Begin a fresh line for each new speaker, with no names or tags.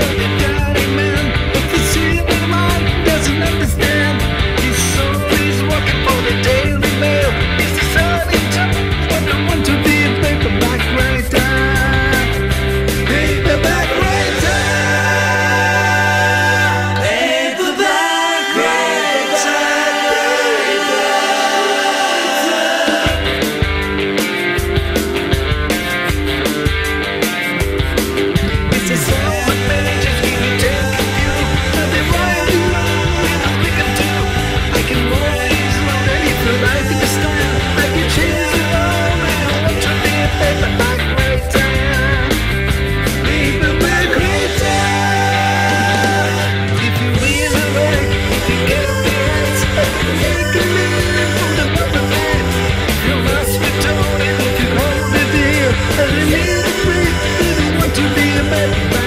Hey, But it means we didn't want to be a man.